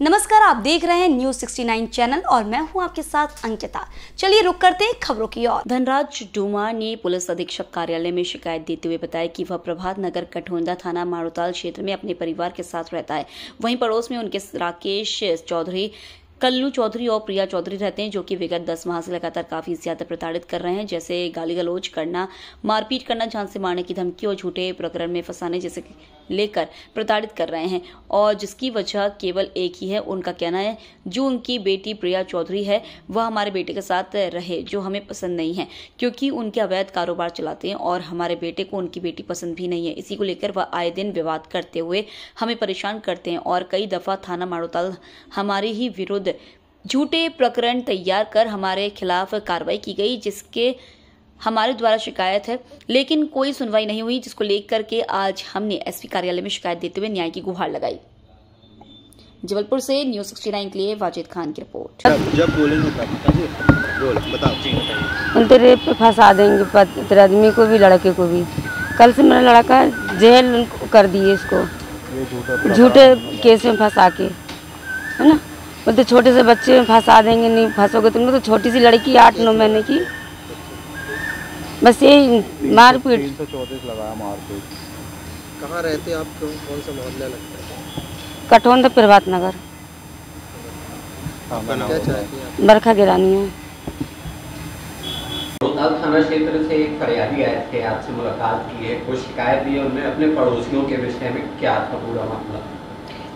नमस्कार, आप देख रहे हैं न्यूज़ 69 चैनल और मैं हूँ आपके साथ अंकिता। चलिए रुक करते हैं खबरों की ओर। धनराज डूमा ने पुलिस अधीक्षक कार्यालय में शिकायत देते हुए बताया कि वह प्रभात नगर कठोंदा थाना मारूताल क्षेत्र में अपने परिवार के साथ रहता है। वहीं पड़ोस में उनके राकेश चौधरी, कल्लू चौधरी और प्रिया चौधरी रहते हैं, जो कि विगत दस माह से लगातार काफ़ी ज़्यादा प्रताड़ित कर रहे हैं, जैसे गाली गलोच करना, मारपीट करना जान से मारने की धमकी और झूठे प्रकरण में फंसाने जैसे लेकर प्रताड़ित कर रहे हैं और जिसकी वजह केवल एक ही है, उनका कहना है, जो उनकी बेटी प्रिया चौधरी है, वह हमारे बेटे के साथ रहे, जो हमें पसंद नहीं है, क्योंकि उनके अवैध कारोबार चलाते हैं और हमारे बेटे को उनकी बेटी पसंद भी नहीं है। इसी को लेकर वह आए दिन विवाद करते हुए हमें परेशान करते हैं और कई दफ़ा थाना माड़ोताल हमारे ही विरुद्ध झूठे प्रकरण तैयार कर हमारे खिलाफ कार्रवाई की गई, जिसके हमारे द्वारा शिकायत है लेकिन कोई सुनवाई नहीं हुई जिसको लेकर के आज हमने एसपी कार्यालय में शिकायत देते हुए न्याय की गुहार लगाई। जबलपुर से न्यूज़ सिक्सटी नाइन के लिए वाजिद खान की रिपोर्ट। जब बोलेंगे रेप पे फंसा देंगे तेरे आदमी को भी लड़के को भी। कल से मेरा लड़का जेल कर दिए इसको। झूठे केस में फंसा के है ना? बोलते छोटे से बच्चे में फंसा देंगे नहीं फंसोगे तुम तो छोटी सी लड़की आठ नौ महीने की बस यही मारपीट। तीन सौ चौंतीस लगाया मारपीट। कहाँ रहते आप? क्यों कौन सा मोहल्ला लगता है? कठोन प्रभात नगर बरखा गिरानी है। रोहतास थाना क्षेत्र से एक फरियादी आए थे आपसे मुलाकात की है। कुछ शिकायत दी है उनमें अपने पड़ोसियों के विषय में क्या था पूरा मामला?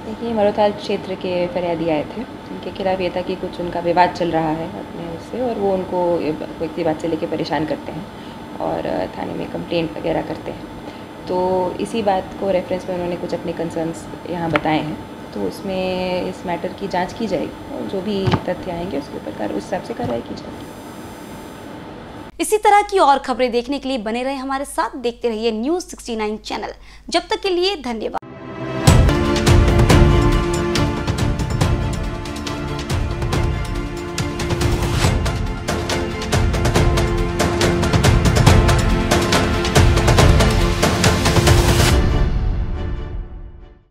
देखिए मरोताल क्षेत्र के फरियादी आए थे। उनके खिलाफ ये था कि कुछ उनका विवाद चल रहा है अपने उससे और वो उनको कोई बात से लेके परेशान करते हैं। और थाने में कंप्लेंट वगैरह करते हैं। तो इसी बात को रेफरेंस में उन्होंने कुछ अपने कंसर्न्स यहाँ बताए हैं। तो उसमें इस मैटर की जाँच की जाएगी और जो भी तथ्य आएँगे उसके ऊपर कर, उस हिसाब से कार्रवाई की जाएगी। इसी तरह की और खबरें देखने के लिए बने रहे हमारे साथ। देखते रहिए न्यूज़ 69 चैनल जब तक के लिए धन्यवाद।